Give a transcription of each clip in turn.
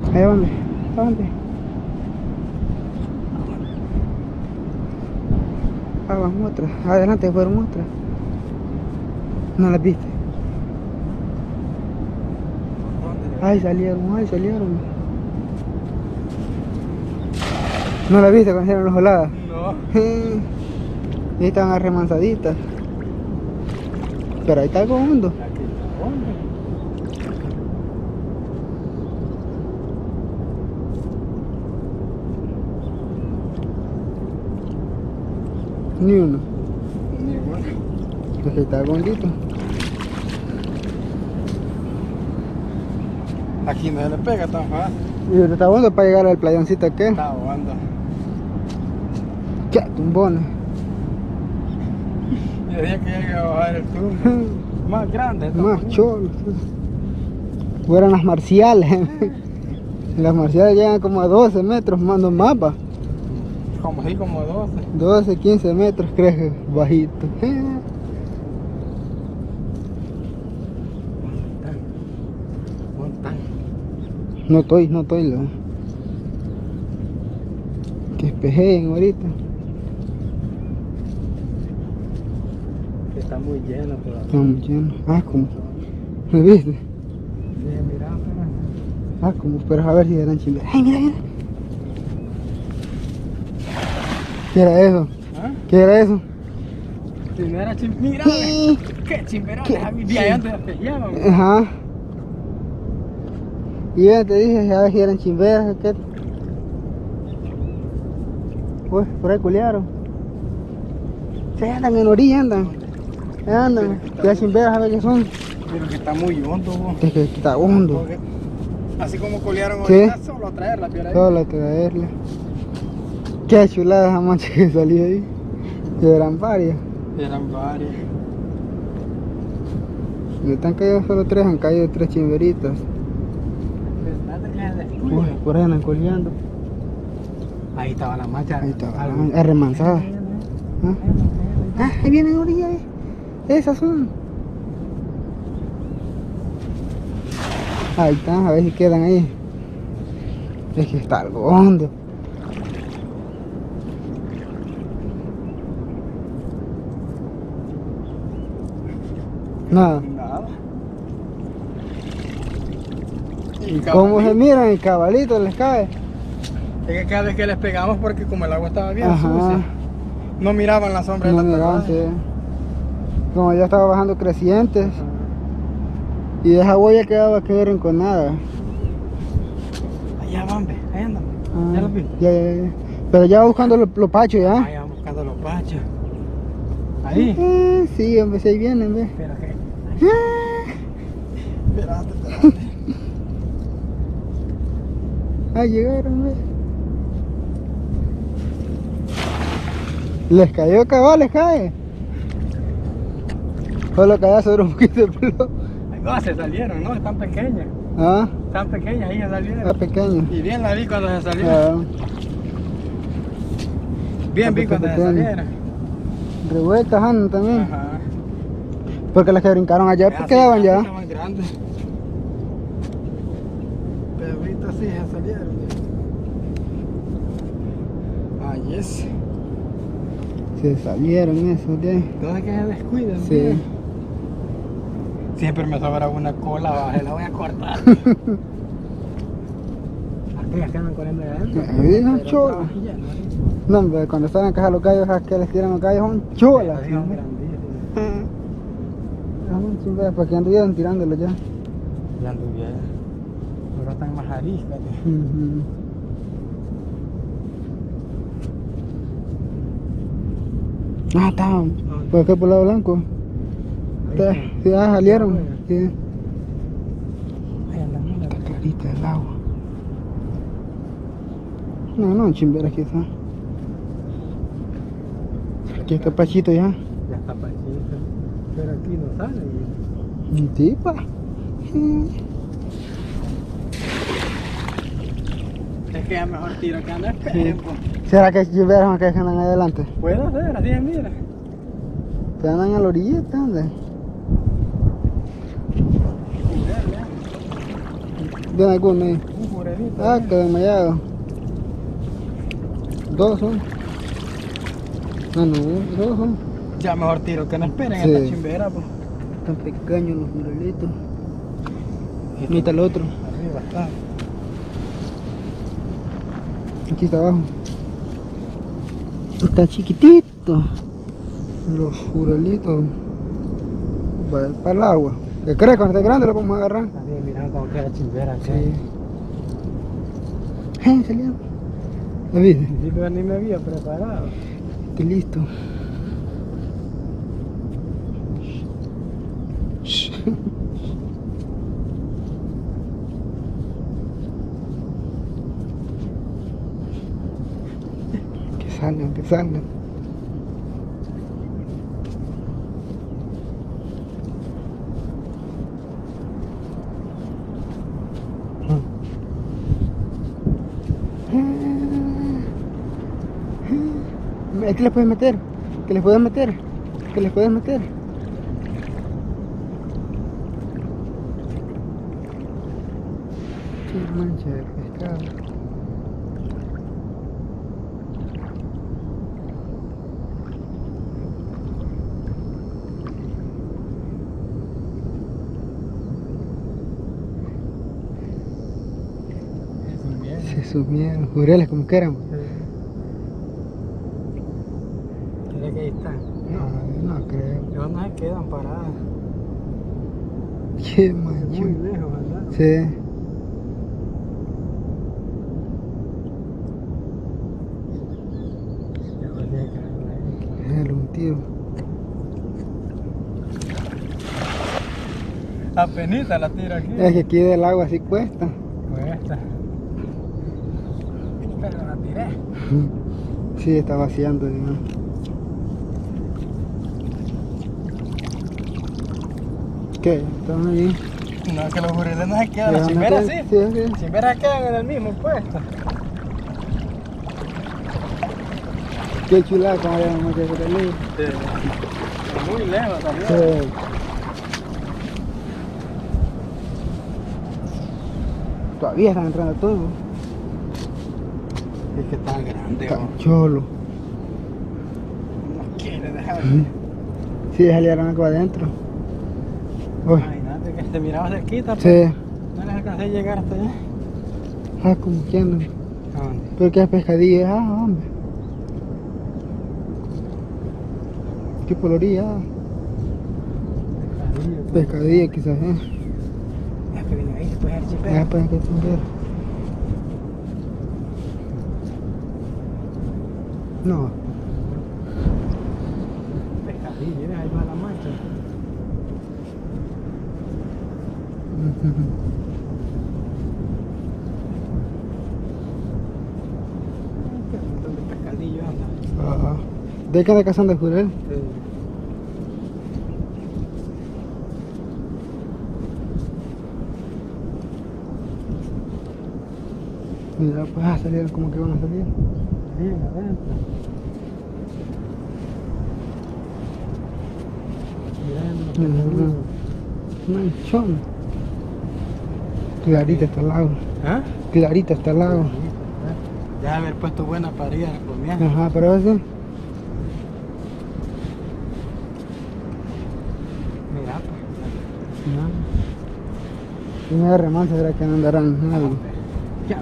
Ahí dónde, dónde. Ah, vamos otra. Adelante, fueron otra. No las viste. Ay, salieron, ay, salieron. ¿No la viste cuando hicieron las oladas? No. Y ahí estaban arremansaditas. Pero ahí está algo hondo. Aquí está. ¿Dónde? Ni uno. Ni uno. Pues está hondito. Aquí no se le pega tan fácil. Y ahorita está hondo para llegar al playoncito aquel. Está aguando. ¿Qué? Tumbones. Yo dije que llegue a bajar el tumbo. Más grande. Más bonito. cholos. Fueran las marciales. Las marciales llegan como a 12 metros, mando mapa. Como así, como 12. 12, 15 metros, crees que bajito. No estoy, no estoy. Lo. Que espejeen ahorita. Está muy lleno todavía. Estamos llenos. Ah, como. ¿Me viste? Sí, mira, mira. Ah, como. Pero a ver si eran chimberas. ¡Ay, mira, mira! ¿Qué era eso? ¿Ah? ¿Qué era eso? Si no era chim... Mira, Sí. qué. A mí de ahí antes se llaman. Ajá. Y ya te dije, a ver si eran chimberas, ¿qué? Pues, por ahí culiaron. Sí, andan en la orilla, andan. Andan. Ya chimberas, a ver qué son. Pero que está muy hondo, vos. Es que está hondo. Así como colearon Sí. ahorita, solo a traerla, ahí. Solo traerla. Qué chulada esa mancha que salió ahí. Y eran varias. Eran varias. Me están cayendo solo tres, han caído tres chimberitas. Uy, por ahí andan coleando. Ahí estaba la mancha. Ahí estaba, Algo. es remansada. ¿Ah? Ah, ahí vienen a orilla, eh. Esas son. Ahí están, a ver si quedan ahí. Es que está algo hondo. Nada. Nada. Y ¿Cómo se miran? El cabalito les cae. Es que cada vez que les pegamos porque como el agua estaba bien Ajá. sucia, no miraban la sombra No de la miraban, sí. Como ya estaba bajando crecientes. Y esa huella quedaba que ver con nada. Allá van, ve, ahí andan. Ah, ¿Ya los vi? ya, ya, ya. Pero ya buscando los, pachos, ¿ya? Ahí van buscando los pachos. Ahí. Eh, sí, hombre, si ahí vienen, ve. Espera que. Ah, Espérate, espérate. Ahí llegaron, ve. Les cayó cabal, les cae. Solo caía sobre un poquito de pelo. No, se salieron, no, están pequeñas. Ah, Están pequeñas, está salieron. pequeño. Y bien la vi cuando se salieron. Ah, Bien vi cuando se salieron. Revueltas andan también. Ajá. Porque las que brincaron allá pues quedaban ya. Estaban grandes. Pero ahorita sí se salieron. Se salieron esos ya. Entonces que se. Sí. bien. Siempre me sobra una cola baja, la voy a cortar. Aquellas que andan corriendo de adentro. Ahí No, hombre, cuando están en caja los gallos, esas que les tiran los gallos son chulas. Pero son grandísimas. Son chimberas, porque anduvieron tirándolos ya. Ya anduvieron. Ahora están más ariscas. Ujú. Ah, estaban. ¿Por qué por el lado blanco? Está- Sí, ah, salieron. Sí. Está clarita el agua. No, no, chimberas aquí está. Aquí está Pachito ya. Ya está pachito. Pero aquí no sale. tipa. Es que ya mejor tiro que anda Sí. tiempo. ¿Será que son aquellas que andan adelante? Puede ser, así es, mira. Que andan a la orillita, andan. ¿De alguno ahí? Un. Ah, quedó desmayado. Dos son. No. Ya mejor tiro que no esperen Sí. esta chimbera, pues. Tan pequeños los muralitos. Mira el otro. Arriba está. Aquí está abajo. Está chiquitito. Los muralitos. Va para el agua. ¿Qué crees? Cuando esté grande lo podemos agarrar. También mirando cómo queda chimbera. Sí. Eh, salió. ¿Lo viste? Sí, pero ni me había preparado. Listo. Que salgan, que salgan. Es que les puedes meter, que les puedes meter, que les puedes meter. Qué mancha de pescado. Se sumieron, jureles como que eran. ¿Quiere que ahí está? No, no creo. Ellos no se quedan paradas. Qué Muy mancha. lejos, ¿verdad? Sí. Un tío. Apenita la tiro aquí. Es que aquí del agua así cuesta. Cuesta. Pero la tiré. Sí, está vaciando, digamos. ¿Qué? ¿Están ahí? No, que los jureles no se quedan. Las ¿Ya chimberas sí. chimberas quedan en el mismo puesto. Qué chulada como había una que por ahí. Sí. Muy lejos salió. Sí. Todavía están entrando todos. Es que está grande, ¿no? cholo. No quiere dejar. Sí, salieron algo adentro. Uy. Imagínate que te miraba cerquita, Sí. pero no les alcancé a llegar hasta allá. Ah, como que andan. ¿A dónde? Pero que es pescadillo. Ah, hombre. Qué poloría. ah. Pescadillo quizás, eh. Es que vino ahí después del Ah, chimbero. pues hay que entender. No, Pescadillo, mira, ahí va la mancha. Montón de anda. ah, de jurel. Mira, pues ah, salieron como que van a salir. Bien, adentro. Mirando. Manchón. Clarita está al lago. ¿Ah? Clarita está al lago. Ya haber puesto buena parilla la comida. Ajá, pero veces. Mira, pues. No. Da remanso, será que no andarán algo. Ya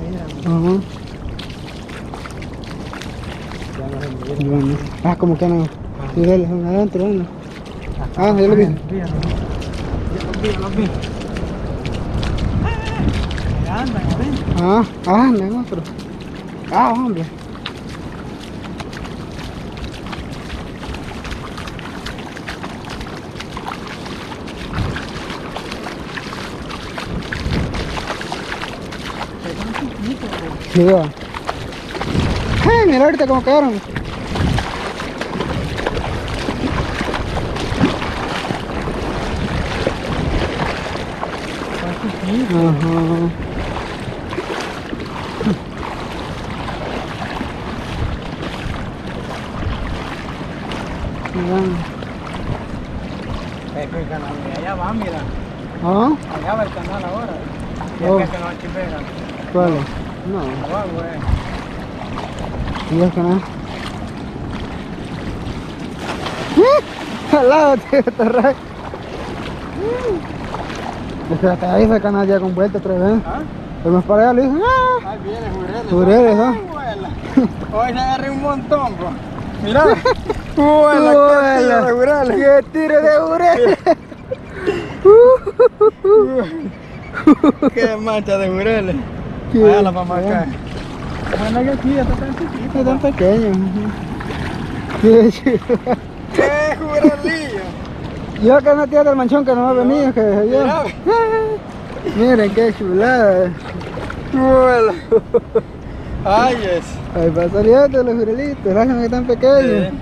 mira, Ajá. ya no se Y mira. bueno. Ah, como que no. Jureles van adentro, ¿no? Ah, ya lo vi. Ya lo vi, ya lo vi. Andan adentro. Ah, ah, en otro. Ah, hombre. Sí, va. ¡Eh! Mira ahorita cómo quedaron. Ajá. Es que el canal allá va, mira. ¿Ah? Allá va el canal ahora. Y Oh. es que chimbera. ¿Cuál es? No, No, güey. y es que no. Al lado, tío, está que hasta ahí ese canal ya con vuelta otra vez. ¿Ah? Fuimos para allá, le dije, ¡ah! Ahí viene Jureles. Jureles, ¿no? Hoy se agarré un montón, bro. Mira. Abuela, qué tiro de. ¡Qué tiro de Jureles! Qué mancha de Jureles. Vaya la mamá acá. Bueno, que aquí está tan chiquito. Es tan pequeño. Qué chido. ¡Qué Jurelillo! Yo que no tía del manchón que no ha venido, que yo. Miren qué chulada. Ay, es. Ahí va saliendo los jurelitos, que están pequeños.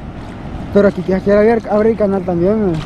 Pero aquí quisiera abrir, abrir canal también. ¿no?